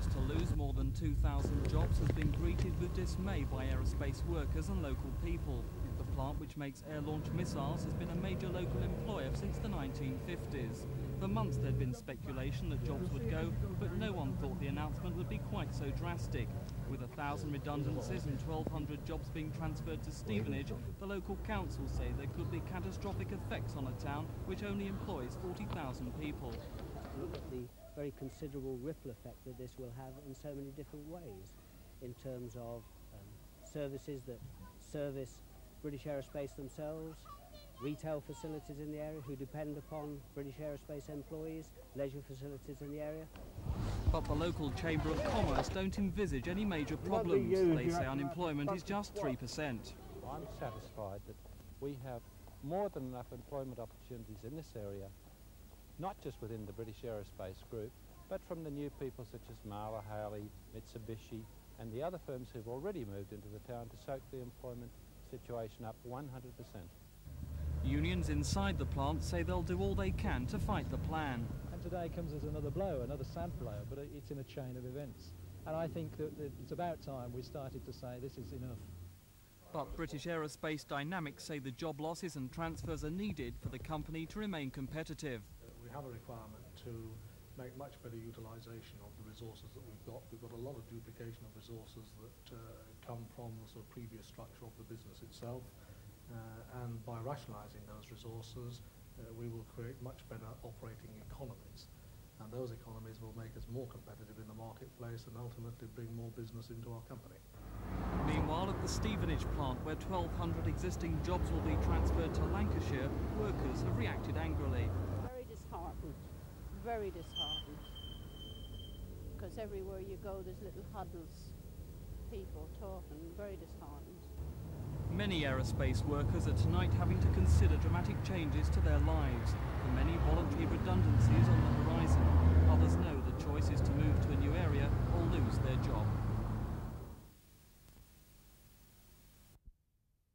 changes to lose more than 2,000 jobs has been greeted with dismay by aerospace workers and local people. The plant, which makes air-launched missiles, has been a major local employer since the 1950s. For months there'd been speculation that jobs would go, but no one thought the announcement would be quite so drastic. With thousand redundancies and 1,200 jobs being transferred to Stevenage, the local council say there could be catastrophic effects on a town which only employs 40,000 people. Look at the very considerable ripple effect that this will have in so many different ways in terms of um, services that service British Aerospace themselves, retail facilities in the area who depend upon British Aerospace employees, leisure facilities in the area. But the local Chamber of Commerce don't envisage any major problems. They say unemployment is just 3%. I'm satisfied that we have more than enough employment opportunities in this area, not just within the British Aerospace Group, but from the new people such as Marla Haley, Mitsubishi, and the other firms who've already moved into the town to soak the employment situation up 100%. Unions inside the plant say they'll do all they can to fight the plan. And today comes as another blow, another sad blow, but it's in a chain of events. And I think that it's about time we started to say this is enough. But British Aerospace Dynamics say the job losses and transfers are needed for the company to remain competitive. We have a requirement to make much better utilisation of the resources that we've got. We've got a lot of duplication of resources that uh, come from the sort of previous structure of the business itself. Uh, and by rationalising those resources, uh, we will create much better operating economies. And those economies will make us more competitive in the marketplace and ultimately bring more business into our company. Meanwhile, at the Stevenage plant, where 1,200 existing jobs will be transferred to Lancashire, workers have reacted angrily disheartened, very disheartened. Because everywhere you go, there's little huddles, people talking, very disheartened. Many aerospace workers are tonight having to consider dramatic changes to their lives, For many voluntary redundancies on the horizon. Others know the choice is to move to a new area or lose their job.